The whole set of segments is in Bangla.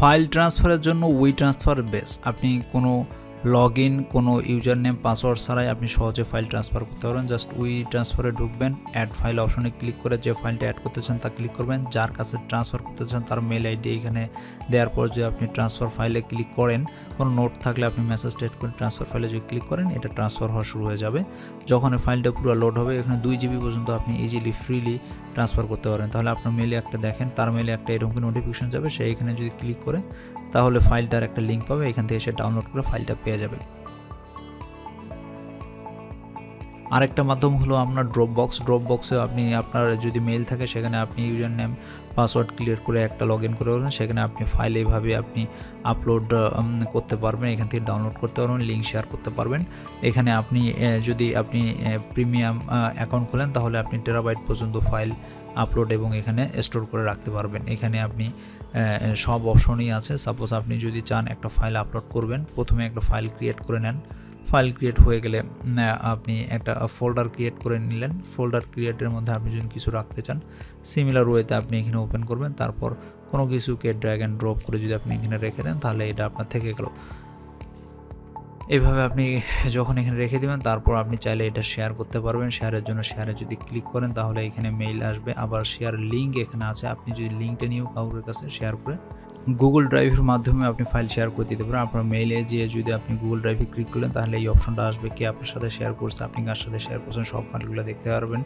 ফাইল ট্রান্সফারের জন্য উই ট্রান্সফার বেস্ট। আপনি কোনো লগ ইন কোনো ইউজার নেম পাসওয়ার্ড ছাড়াই আপনি সহজে ফাইল ট্রান্সফার করতে পারবেন। জাস্ট উই ট্রান্সফারে ঢুকবেন, অ্যাড ফাইল অপশনে ক্লিক করে যে ফাইলটা অ্যাড করতে চান তা ক্লিক করবেন। যার কাছে ট্রান্সফার করতে চান তার মেল আইডি এখানে দেওয়ার পর যে আপনি ট্রান্সফার ফাইলে ক্লিক করেন, কোনো নোট থাকলে আপনি মেসেজ টেট করে ট্রান্সফার ফাইলে যদি ক্লিক করেন, এটা ট্রান্সফার হওয়া শুরু হয়ে যাবে। যখন ফাইলটা পুরো লোড হবে, এখানে দুই জিবি পর্যন্ত আপনি ইজিলি ফ্রিলি ট্রান্সফার করতে পারেন। তাহলে আপনার মেলে একটা দেখেন, তার মেলে একটা এরকম নোটিফিকেশন যাবে, সে এখানে যদি ক্লিক করে, তাহলে ফাইলটার একটা লিঙ্ক পাবে, এখান থেকে সে ডাউনলোড করে ফাইলটা পেয়ে যাবে। আরেকটা মাধ্যম হলো আপনার ড্রপ বক্স ড্রপ বক্সে আপনি, আপনার যদি মেল থাকে, সেখানে আপনি ইউজার নেম পাসওয়ার্ড ক্লিয়ার করে একটা লগ ইন করে পারবেন সেখানে আপনি ফাইল এইভাবে আপনি আপলোড করতে পারবেন। এখান থেকে ডাউনলোড করতে পারবেন লিঙ্ক শেয়ার করতে পারবেন। এখানে আপনি যদি আপনি প্রিমিয়াম অ্যাকাউন্ট খোলেন, তাহলে আপনি টেরাবাইট পর্যন্ত ফাইল আপলোড এবং এখানে স্টোর করে রাখতে পারবেন। এখানে আপনি সব অপশনই আছে। সাপোজ আপনি যদি চান একটা ফাইল আপলোড করবেন, প্রথমে একটা ফাইল ক্রিয়েট করে নেন। ফাইল ক্রিয়েট হয়ে গেলে আপনি একটা ফোল্ডার ক্রিয়েট করে নিলেন। ফোল্ডার ক্রিয়েটের মধ্যে আপনি যদি কিছু রাখতে চান সিমিলার ওয়েতে আপনি এখানে ওপেন করবেন। তারপর কোনো কিছুকে ড্র্যাগ অ্যান্ড ড্রপ করে যদি আপনি এখানে রেখে দেন, তাহলে এটা আপনার থেকে গেল। এভাবে আপনি যখন এখানে রেখে দেবেন, তারপর আপনি চাইলে এটা শেয়ার করতে পারবেন। শেয়ারের জন্য শেয়ারে যদি ক্লিক করেন, তাহলে এখানে মেইল আসবে। আবার শেয়ার লিঙ্ক এখানে আছে। আপনি যদি লিঙ্কটা নিয়েও কাউরের কাছে শেয়ার করে গুগল ড্রাইভের মাধ্যমে আপনি ফাইল শেয়ার করে দিতে পারেন। আপনার মেইলে যেয়ে যদি আপনি গুগল ড্রাইভে ক্লিক করলেন, তাহলে এই অপশনটা আসবে কে আপনার সাথে শেয়ার করছে, আপনি কার সাথে শেয়ার করছেন, সব ফাইলগুলো দেখতে পারবেন।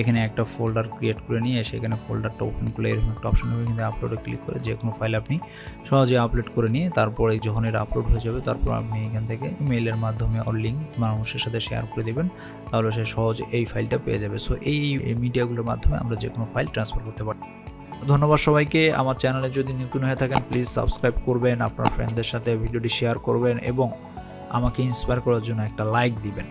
এখানে একটা ফোল্ডার ক্রিয়েট করে নিয়ে সেখানে ফোল্ডারটা ওপেন করলে এরকম একটা অপশন হবে কিন্তু আপলোডে ক্লিক করে যে কোনো ফাইল আপনি সহজে আপলোড করে নিয়ে তারপরে যখন এটা আপলোড হয়ে যাবে, তারপর আপনি এখান থেকে মেইলের মাধ্যমে ওর লিঙ্ক মানুষের সাথে শেয়ার করে দেবেন, তাহলে সে সহজে এই ফাইলটা পেয়ে যাবে। সো এই মিডিয়াগুলোর মাধ্যমে আমরা যে কোনো ফাইল ট্রান্সফার করতে পারি ধন্যবাদ সবাইকে। আমার চ্যানেলে যদি নতুন হয়ে থাকেন প্লিজ সাবস্ক্রাইব করবেন, আপনার ফ্রেন্ডদের সাথে ভিডিওটি শেয়ার করবেন এবং আমাকে ইন্সপায়ার করার জন্য একটা লাইক দিবেন।